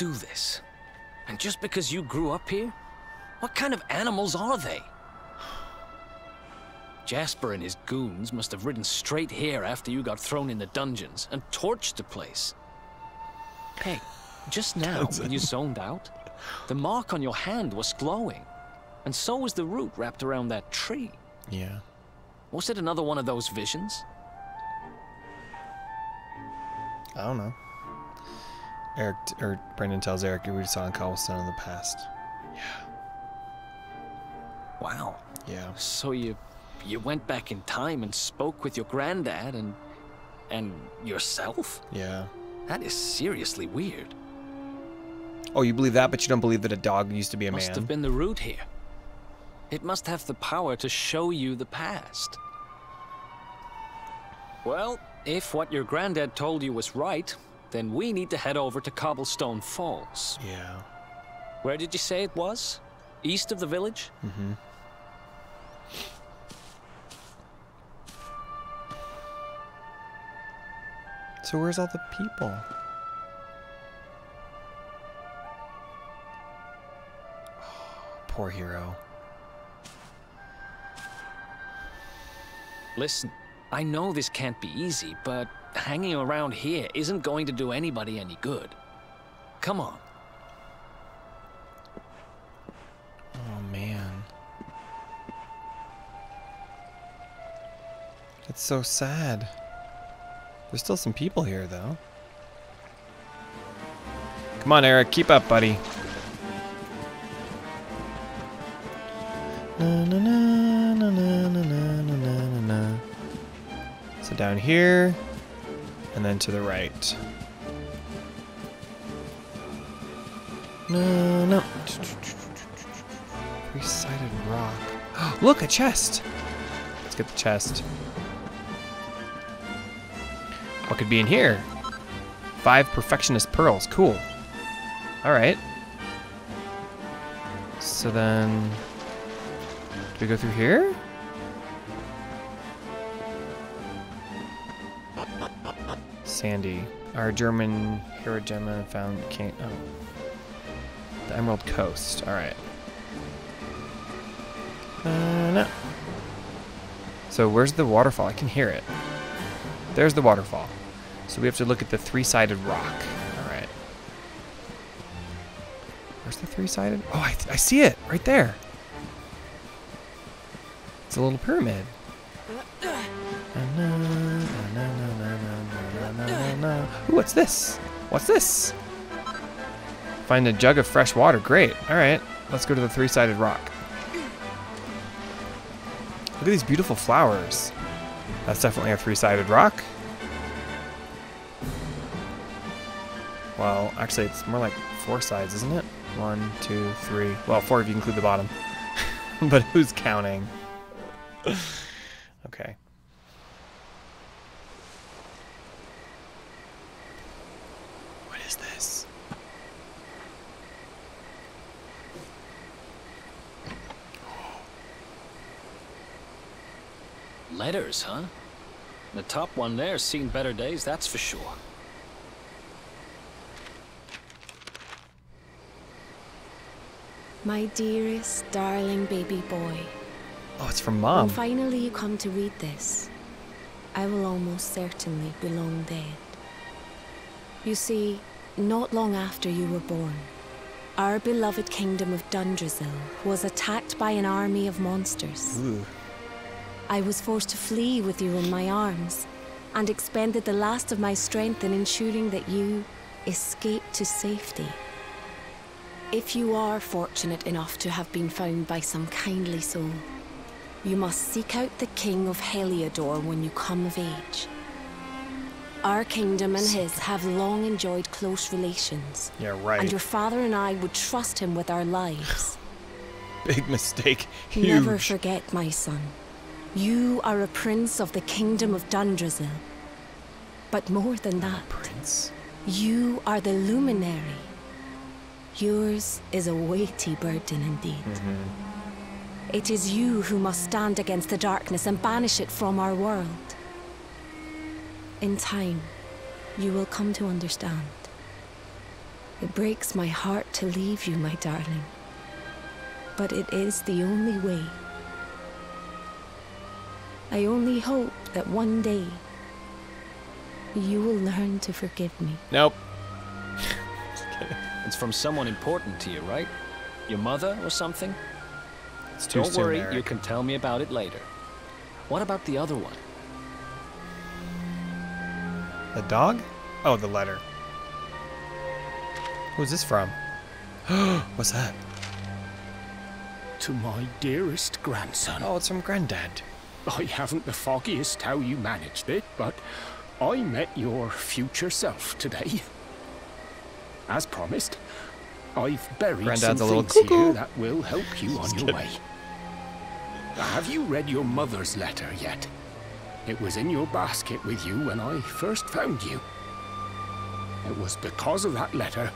do this. And just because you grew up here? What kind of animals are they? Jasper and his goons must have ridden straight here after you got thrown in the dungeons and torched the place. Hey, just now, when you zoned out, the mark on your hand was glowing. And so was the root wrapped around that tree. Yeah. Was it another one of those visions? I don't know. Erik or Brandon tells Erik we saw in cobblestone in the past. Yeah. Wow. Yeah. So you you went back in time and spoke with your granddad and and yourself? Yeah. That is seriously weird. Oh, you believe that, but you don't believe that a dog used to be a Must man. have been the root here. It must have the power to show you the past. Well, if what your granddad told you was right, then we need to head over to Cobblestone Falls. Yeah. Where did you say it was? East of the village? Mm-hmm. So where's all the people? Poor hero. Listen, I know this can't be easy, but hanging around here isn't going to do anybody any good. Come on. Oh, man. It's so sad. There's still some people here, though. Come on, Erik. Keep up, buddy. Na, na, na, so down here, and then to the right. No, no. Three-sided rock. Look, a chest. Let's get the chest. Oh, what could be in here? Five perfectionist pearls. Cool. All right. So then, do we go through here? Sandy, our German hero Gemma found king. Oh, the Emerald Coast. All right. Uh, no. So where's the waterfall? I can hear it. There's the waterfall. So we have to look at the three-sided rock. All right. Where's the three-sided? Oh, I, I see it right there. It's a little pyramid. Ooh, what's this? What's this? Find a jug of fresh water. Great. All right. Let's go to the three-sided rock. Look at these beautiful flowers. That's definitely a three-sided rock. Well, actually, it's more like four sides, isn't it? One, two, three. Well, four if you include the bottom. but who's counting? okay. Is this? Letters, huh? The top one there's seen better days, that's for sure. My dearest, darling baby boy. Oh, it's from When mom. finally you come to read this, I will almost certainly be long dead. You see, not long after you were born, our beloved kingdom of Dundrasil was attacked by an army of monsters. Ooh. I was forced to flee with you in my arms and expended the last of my strength in ensuring that you escaped to safety. If you are fortunate enough to have been found by some kindly soul, you must seek out the King of Heliodor when you come of age. Our kingdom and his have long enjoyed close relations, Yeah, right. and your father and I would trust him with our lives. Big mistake. Huge. Never forget, my son. You are a prince of the kingdom of Dundrasil. But more than that, Prince. you are the luminary. Yours is a weighty burden indeed. Mm-hmm. It is you who must stand against the darkness and banish it from our world. In time, you will come to understand. It breaks my heart to leave you, my darling. But it is the only way. I only hope that one day you will learn to forgive me. Nope. It's from someone important to you, right? Your mother or something? It's too Don't worry, Erik. you can tell me about it later. What about the other one? The dog? Oh, the letter. Who's this from? What's that? To my dearest grandson. Oh, it's from Granddad. I haven't the foggiest how you managed it, but I met your future self today. As promised, I've buried Granddad's some a little things cuckoo. here that will help you on your way. Have you read your mother's letter yet? It was in your basket with you when I first found you. It was because of that letter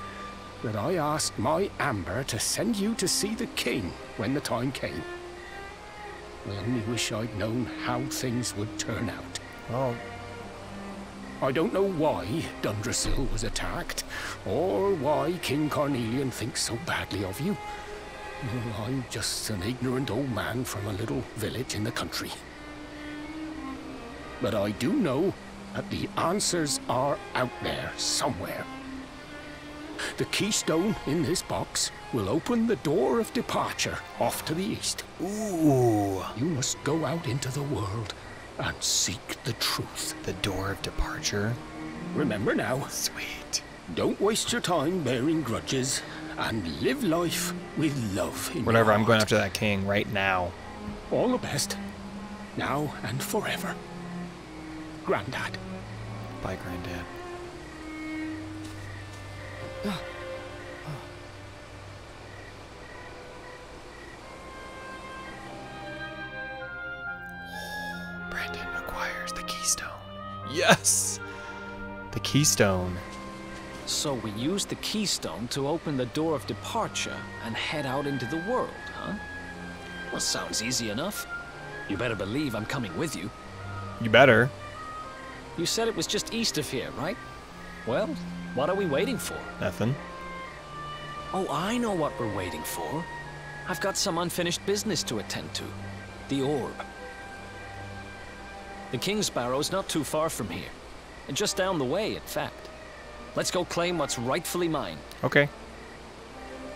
that I asked my Amber to send you to see the king when the time came. I only wish I'd known how things would turn out. Oh, I don't know why Dundrasil was attacked, or why King Carnelian thinks so badly of you. I'm just an ignorant old man from a little village in the country. But I do know that the answers are out there somewhere. The keystone in this box will open the door of departure off to the east. ooh. You must go out into the world and seek the truth. The door of departure. Remember now, Sweet. don't waste your time bearing grudges and live life with love in Whatever, I'm going after that king right now. All the best, now and forever. Grandad. Bye, Granddad. Brandon acquires the keystone. Yes! The keystone. So we use the keystone to open the door of departure and head out into the world, huh? Well, sounds easy enough. You better believe I'm coming with you. You better. You said it was just east of here, right? Well, what are we waiting for? Nothing. Oh, I know what we're waiting for. I've got some unfinished business to attend to. The orb. The Kingsbarrow's not too far from here. And just down the way, in fact. Let's go claim what's rightfully mine. Okay.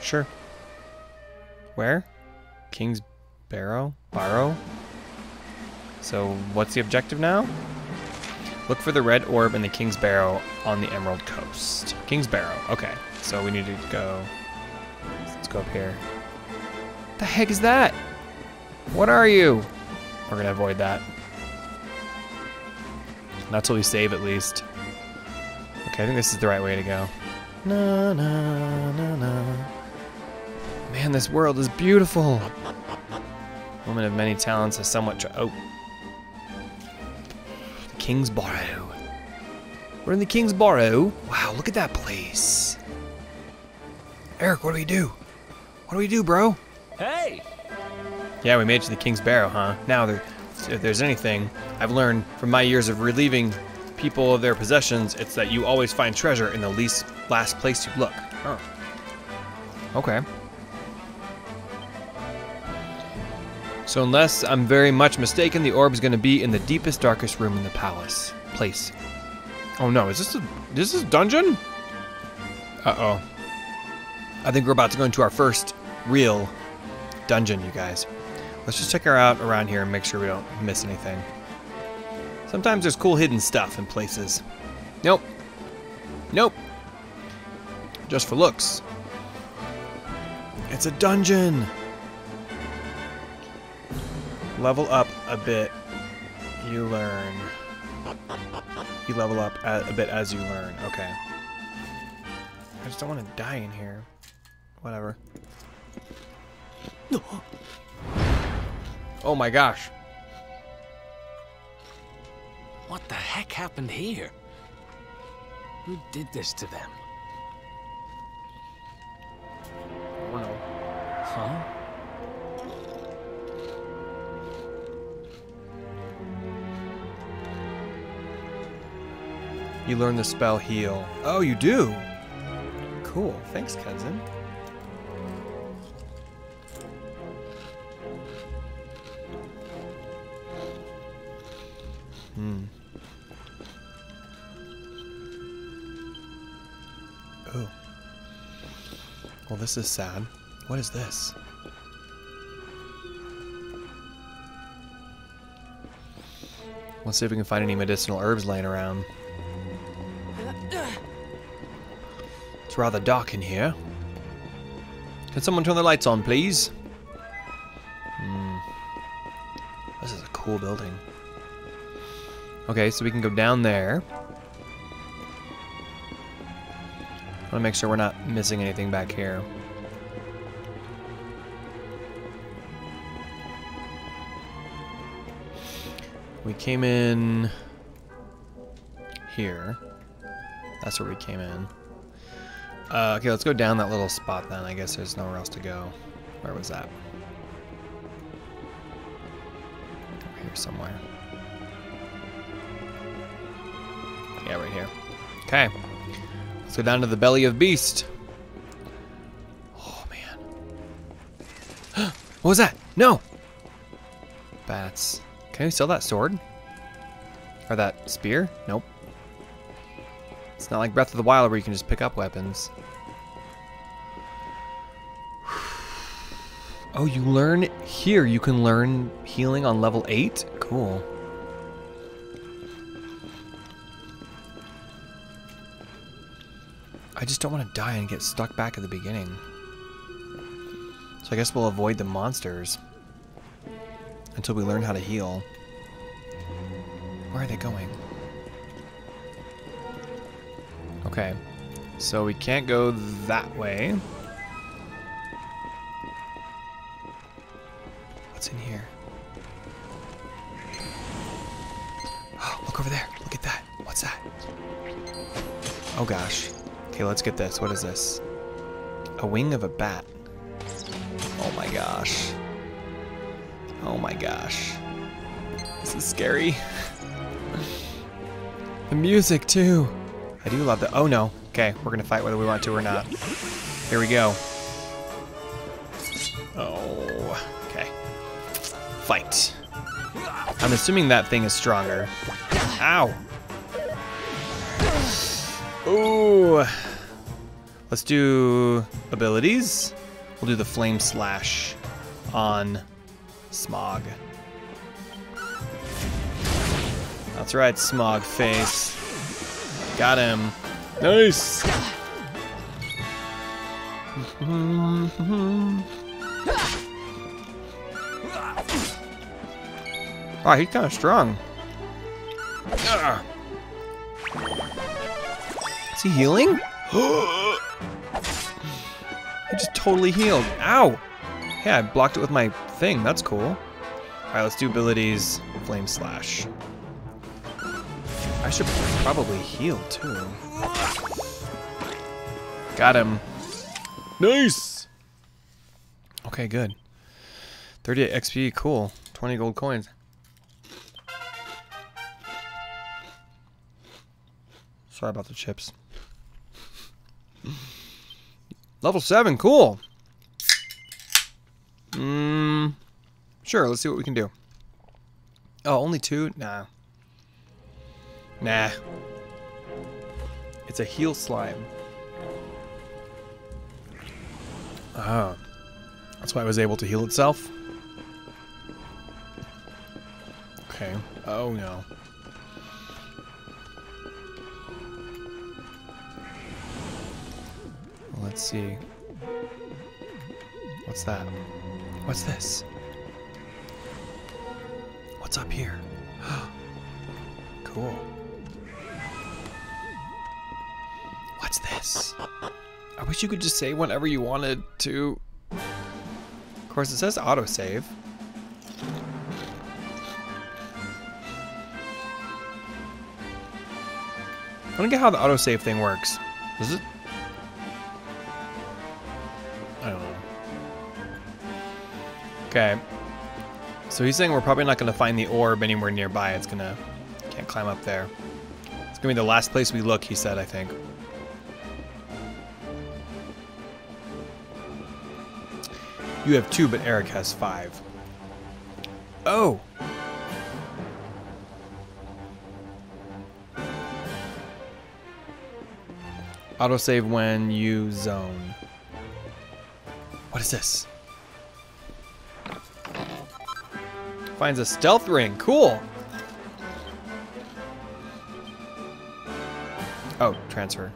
Sure. Where? King's Barrow? Barrow? So, what's the objective now? Look for the red orb in the Kingsbarrow on the Emerald Coast. Kingsbarrow. Okay. So we need to go. Let's go up here. The heck is that? What are you? We're gonna avoid that. Not till we save, at least. Okay, I think this is the right way to go. Na na na na. Man, this world is beautiful. Woman of many talents has somewhat. Oh. Kingsbarrow. We're in the Kingsbarrow. Wow, look at that place. Erik, what do we do? What do we do, bro? Hey! Yeah, we made it to the Kingsbarrow, huh? Now, there, if there's anything I've learned from my years of relieving people of their possessions, it's that you always find treasure in the least last place you look. Oh. Okay. So unless I'm very much mistaken, the orb is going to be in the deepest, darkest room in the palace. Place. Oh no, is this a this is a dungeon? Uh-oh. I think we're about to go into our first real dungeon, you guys. Let's just check her out around here and make sure we don't miss anything. Sometimes there's cool hidden stuff in places. Nope. Nope. Just for looks. It's a dungeon. Level up a bit. You learn. You level up a, a bit as you learn. Okay. I just don't want to die in here. Whatever. Oh my gosh. What the heck happened here? Who did this to them? Oh no. Huh? You learn the spell heal. Oh, you do? Cool. Thanks, cousin. Hmm. Oh. Well, this is sad. What is this? Let's see if we can find any medicinal herbs laying around. Rather dark in here. Can someone turn the lights on, please? Hmm. This is a cool building. Okay, so we can go down there. I want to make sure we're not missing anything back here. We came in here. That's where we came in. Uh, okay, let's go down that little spot then. I guess there's nowhere else to go. Where was that? Over here somewhere. Yeah, right here. Okay. Let's go down to the belly of beast. Oh, man. what was that? No! Bats. Can we sell that sword? Or that spear? Nope. It's not like Breath of the Wild where you can just pick up weapons. Oh, you learn here. You can learn healing on level 8? Cool. I just don't want to die and get stuck back at the beginning. So I guess we'll avoid the monsters until we learn how to heal. Where are they going? Okay, so we can't go that way. What's in here? Oh, look over there. Look at that. What's that? Oh gosh. Okay, let's get this. What is this? A wing of a bat. Oh my gosh. Oh my gosh. This is scary. the music too. I do love the, oh no. Okay, we're gonna fight whether we want to or not. Here we go. Oh, okay. Fight. I'm assuming that thing is stronger. Ow. Ooh. Let's do abilities. We'll do the flame slash on Smog. That's right, Smog face. Got him. Nice. oh, he's kind of strong. Is he healing? he just totally healed. Ow! Yeah, I blocked it with my thing. That's cool. Alright, let's do abilities. Flame Slash. I should probably heal, too. Got him. Nice! Okay, good. 38 XP, cool. 20 gold coins. Sorry about the chips. Level 7, cool. Mmm. Sure, let's see what we can do. Oh, only two? Nah. Nah. It's a heal slime. Oh. That's why it was able to heal itself? Okay. Oh no. Let's see. What's that? What's this? What's up here? cool. What's this? I wish you could just say whenever you wanted to. Of course, it says autosave. I don't get how the autosave thing works. Does it? I don't know. Okay. So he's saying we're probably not going to find the orb anywhere nearby. It's going to... Can't climb up there. It's going to be the last place we look, he said, I think. You have two, but Erik has five. Oh! Autosave when you zone. What is this? Finds a stealth ring. Cool. Oh, transfer.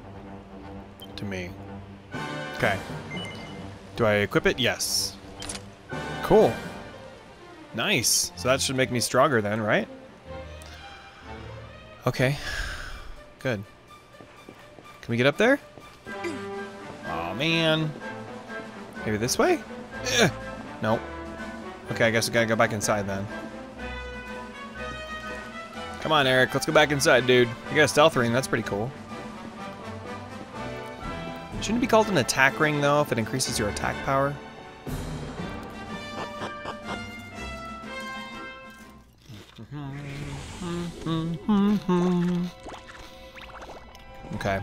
To me. Okay. Do I equip it? Yes. Cool. Nice. So that should make me stronger then, right? Okay. Good. Can we get up there? oh man. Maybe this way? Eh. Nope. Okay, I guess we gotta go back inside then. Come on, Erik. Let's go back inside, dude. You got a stealth ring. That's pretty cool. Shouldn't it be called an attack ring, though, if it increases your attack power? Mm-hmm. Okay.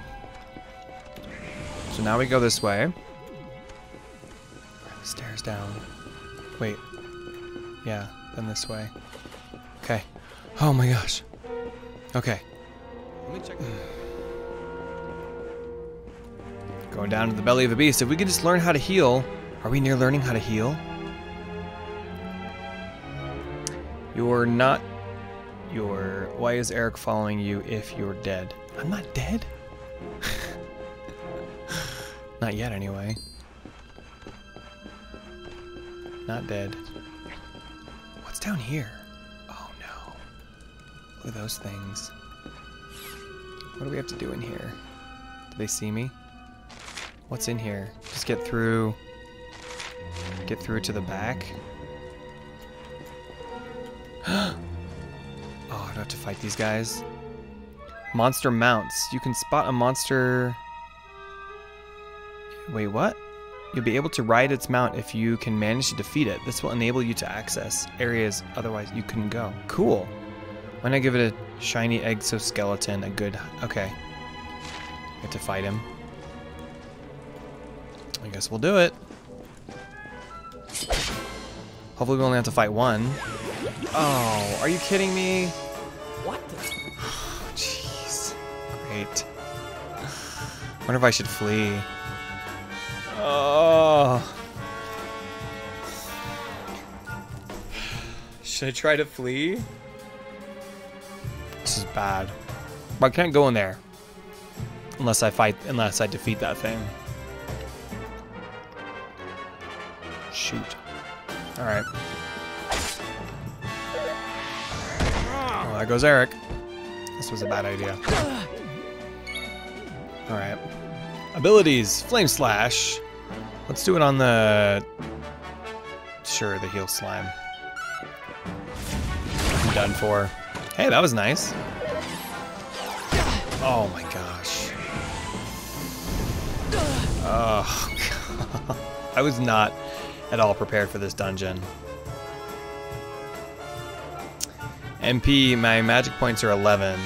So now we go this way. Stairs down. Wait. Yeah, then this way. Okay. Oh my gosh. Okay. Let me check. Going down to the belly of the beast. If we could just learn how to heal. Are we near learning how to heal? You're not... Why is Erik following you if you're dead? I'm not dead. not yet, anyway. Not dead. What's down here? Oh no. Look at those things. What do we have to do in here? Do they see me? What's in here? Just get through... Get through to the back? to fight these guys? Monster mounts. You can spot a monster... Wait, what? You'll be able to ride its mount if you can manage to defeat it. This will enable you to access areas otherwise you couldn't go. Cool. Why not give it a shiny exoskeleton, a good... Okay. Get to fight him. I guess we'll do it. Hopefully we only have to fight one. Oh, are you kidding me? What the? Jeez. Great. wonder if I should flee. Oh. Should I try to flee? This is bad. But I can't go in there. Unless I fight, unless I defeat that thing. Shoot. Alright. There goes Erik. This was a bad idea. Alright. Abilities. Flame Slash. Let's do it on the... Sure, the heal slime. I'm done for. Hey, that was nice. Oh my gosh. Oh, God. I was not at all prepared for this dungeon. MP, my magic points are 11.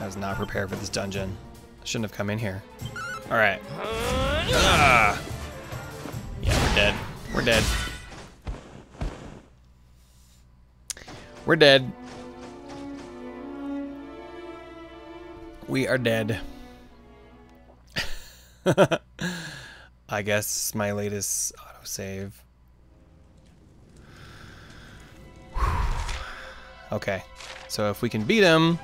I was not prepared for this dungeon. I shouldn't have come in here. Alright. Ah. Yeah, we're dead. We're dead. We're dead. We are dead. I guess my latest autosave. Okay, so if we can beat him,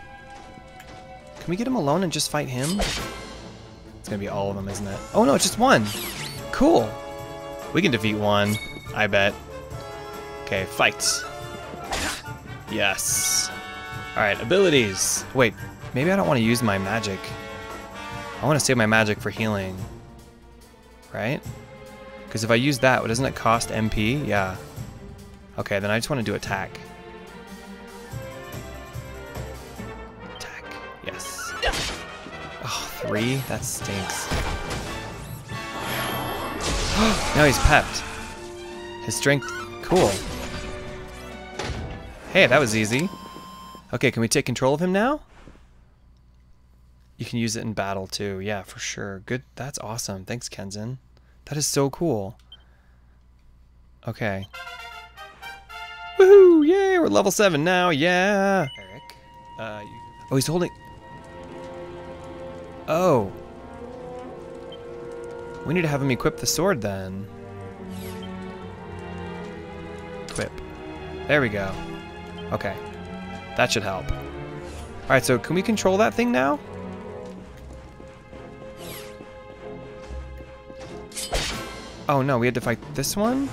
can we get him alone and just fight him? It's gonna be all of them, isn't it? Oh no, it's just one. Cool. We can defeat one, I bet. Okay, fight. Yes. All right, abilities. Wait, maybe I don't want to use my magic. I want to save my magic for healing. Right? Because if I use that, doesn't it cost MP? Yeah. Okay, then I just want to do. Attack. Three? That stinks. now he's pepped. His strength... Cool. Hey, that was easy. Okay, can we take control of him now? You can use it in battle too. Yeah, for sure. Good. That's awesome. Thanks, Kenzin. That is so cool. Okay. Woohoo! Yay! We're level seven now. Yeah. Erik. Uh. You... Oh, he's holding. Oh. We need to have him equip the sword then. Equip. There we go. Okay. That should help. Alright, so can we control that thing now? Oh no, we had to fight this one?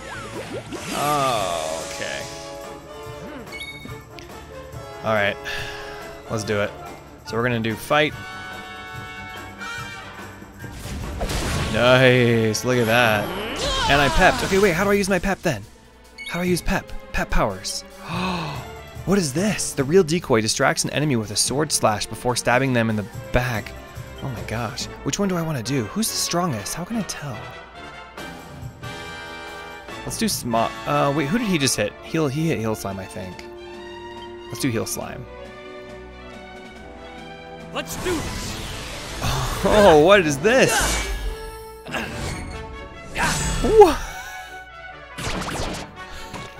Oh, okay. Alright. Let's do it. So we're gonna do fight. Nice, look at that. And I pepped. Okay, wait, how do I use my pep then? How do I use pep? Pep powers. what is this? The real decoy distracts an enemy with a sword slash before stabbing them in the back. Oh my gosh. Which one do I want to do? Who's the strongest? How can I tell? Let's do small. Uh, wait, who did he just hit? Heal. He hit heal slime, I think. Let's do heal slime. Let's do this. Oh, what is this?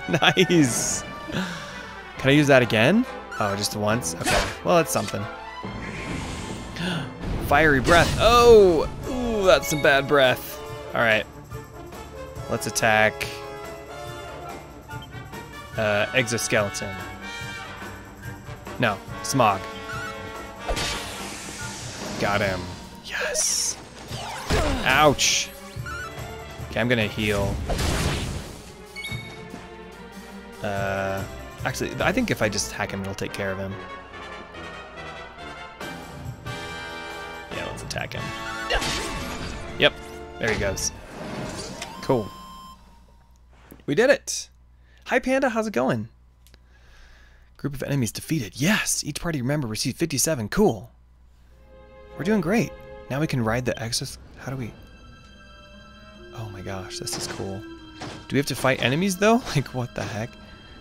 Nice. Can I use that again? Oh, just once? Okay. Well, that's something. Fiery breath. Oh! Ooh, that's some bad breath. Alright. Let's attack. Uh, exoskeleton. No, smog. Got him. Yes. Ouch. Okay, I'm gonna heal. Uh, actually, I think if I just hack him, it'll take care of him. Yeah, let's attack him. Yep, there he goes. Cool. We did it! Hi Panda, how's it going? Group of enemies defeated. Yes! Each party member received 57. Cool. We're doing great. Now we can ride the Exos... How do we... Oh my gosh, this is cool. Do we have to fight enemies though? Like what the heck?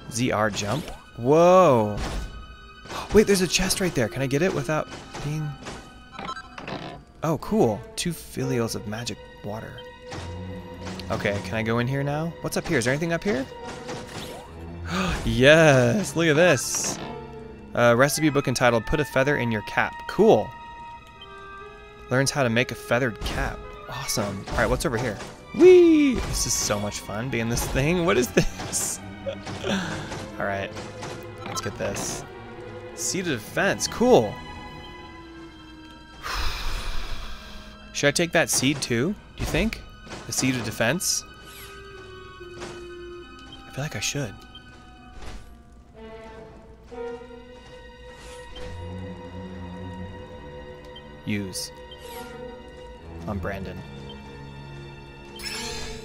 ZR jump? Whoa! Wait, there's a chest right there. Can I get it without being... Oh, cool. Two filials of magic water. Okay, can I go in here now? What's up here? Is there anything up here? yes, look at this. Uh, recipe book entitled Put a Feather in Your Cap. Cool. Learns how to make a feathered cap. Awesome. All right, what's over here? Whee! This is so much fun being this thing. What is this? All right, let's get this. Seed of defense. Cool. Should I take that seed too? Do you think? The seed of defense? I feel like I should. Use. On Brandon.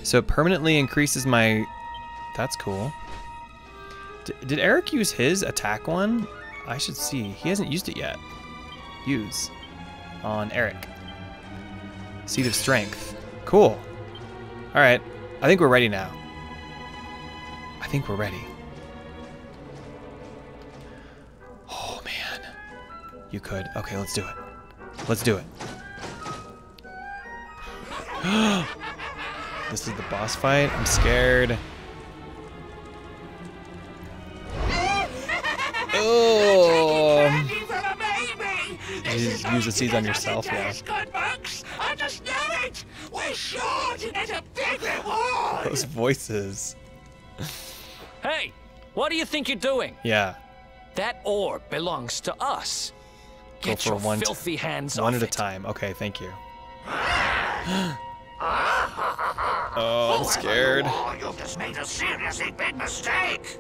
So it permanently increases my... That's cool. D did Erik use his attack one? I should see. He hasn't used it yet. Use. On Erik. Seed of Strength. Cool. Alright. I think we're ready now. I think we're ready. Oh, man. You could. Okay, let's do it. Let's do it. this is the boss fight. I'm scared. Oh. Use, use the seeds on yourself, yeah. I just knew it! We're sure to a big reward! Those voices. Hey, what do you think you're doing? Yeah. That orb belongs to us. Go Get for your one filthy hands One off at a time. Okay, thank you. oh, I'm scared. Oh, you've just made a seriously big mistake!